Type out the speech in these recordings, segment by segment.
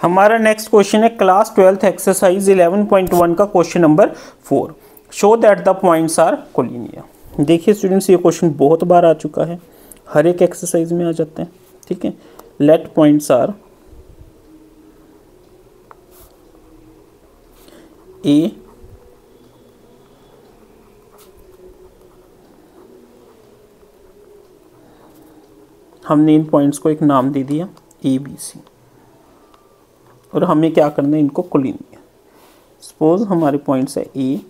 हमारा next question है class twelfth exercise 11.1 का question number four show that the points are collinear देखिए students ये क्वेश्चन बहुत बार आ चुका है। हर एक एक्सरसाइज में आ जाते हैं, ठीक है? लेट पॉइंट्स आर ए हमने इन पॉइंट्स को एक नाम दे दिया ए बी सी और हमें क्या करना है? इनको कोलिनियर सपोज़ हमारे पॉइंट्स है ए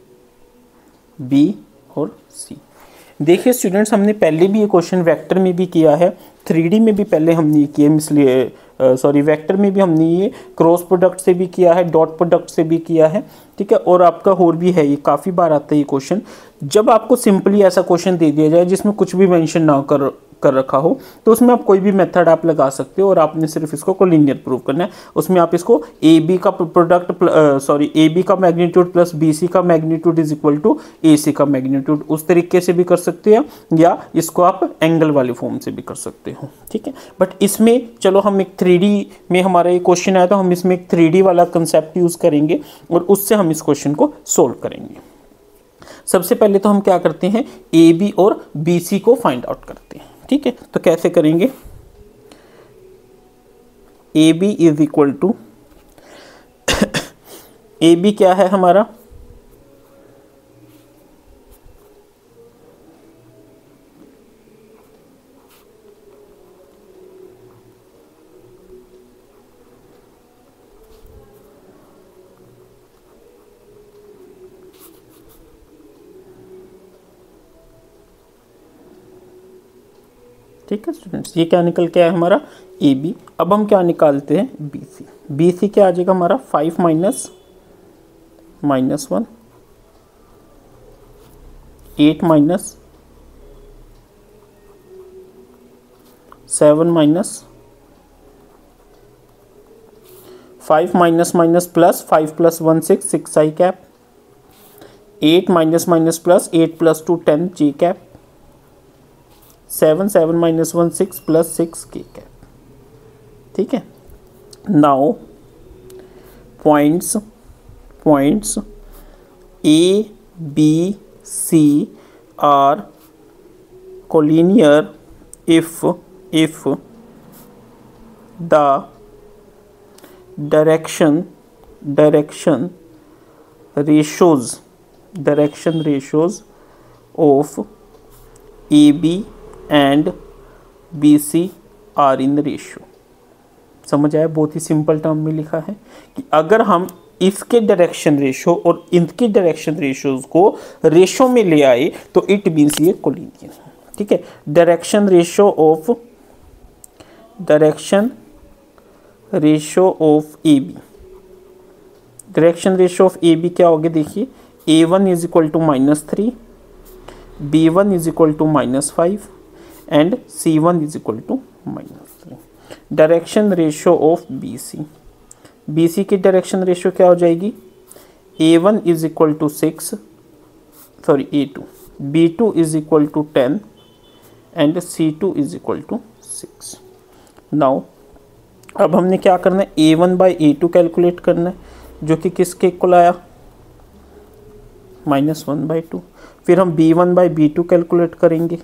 बी और सी देखिए स्टूडेंट्स हमने पहले भी ये क्वेश्चन वेक्टर में भी किया है। थ्री में भी पहले हमने ये किया इसलिए सॉरी वेक्टर में भी हमने ये क्रॉस प्रोडक्ट से भी किया है डॉट प्रोडक्ट से भी किया है। ठीक है? और आपका और भी है, ये काफ़ी बार आता है ये क्वेश्चन जब आपको सिंपली ऐसा क्वेश्चन दे दिया जाए जिसमें कुछ भी मेंशन ना कर कर रखा हो तो उसमें आप कोई भी मेथड आप लगा सकते हो और आपने सिर्फ़ इसको को लीनियर प्रूव करना है। उसमें आप इसको ए बी का प्रोडक्ट सॉरी ए बी का मैग्नीट्यूड प्लस बी सी का magnitude is equal to A C का मैग्नीट्यूड उस तरीके से भी कर सकते हैं, या इसको आप एंगल वाले फॉर्म से भी कर सकते हो, ठीक है? बट इसमें, चलो हम एक थ्री में हमारा ये क्वेश्चन आया तो हम इसमें एक थ्री वाला कंसेप्ट यूज़ करेंगे और उससे हम इस क्वेश्चन को सोल्व करेंगे। सबसे पहले तो हम क्या करते हैं ए बी और बी सी को फाइंड आउट करते हैं। ठीक है? तो कैसे करेंगे? A B is equal to A B क्या है हमारा? ठीक है स्टूडेंट्स ये क्या निकल के आया हमारा? ए बी अब हम क्या निकालते हैं? बी सी बी सी क्या आ जाएगा हमारा? Five minus minus one eight minus seven minus five minus minus plus five plus one six six i cap eight minus minus plus eight plus two ten j cap seven seven minus one, six plus six k cap. ठीक है? Now, points points A B C are collinear if if the direction direction ratios direction ratios of A and B C are in ratio समझ आया? बहुत ही simple term में लिखा है कि अगर हम इसके डायरेक्शन रेशो और इनके डायरेक्शन रेशोज को रेशो में ले आए तो इट मीन्स ये कोलिनियर ठीक है? Direction ratio of direction ratio of A B direction ratio of A B क्या होगा देखिए A one is equal to minus three B one is equal to minus five and C one is equal to minus three direction ratio of B C B C की direction ratio क्या हो जाएगी? A one is equal to six sorry A two B two is equal to ten and C two is equal to six now अब हमने क्या करना है? A one by A two calculate करना है, जो कि किसके इक्वल आया? माइनस वन बाई टू फिर हम B one by B two calculate करेंगे।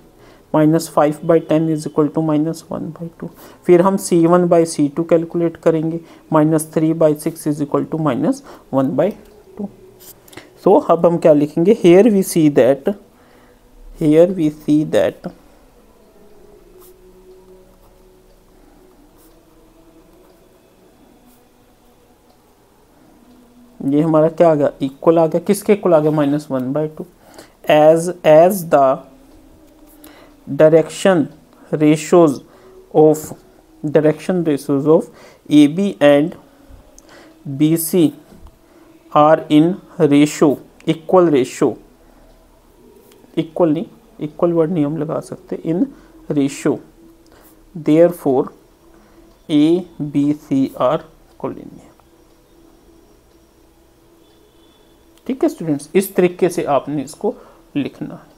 Minus five by ten is equal to minus one by two. फिर हम C one by C two calculate करेंगे। Minus three by six is equal to minus one by two. So अब हम क्या लिखेंगे? Here we see that here we see that ये हमारा क्या आ गया? इक्वल आ गया। किसके इक्वल आ गया? Minus one by two. As as the direction ratios of direction ratios of AB and BC are in ratio equal ratio equal नहीं equal word नहीं हम लगा सकते in ratio therefore A B C are collinear ठीक है students इस तरीके से आपने इसको लिखना है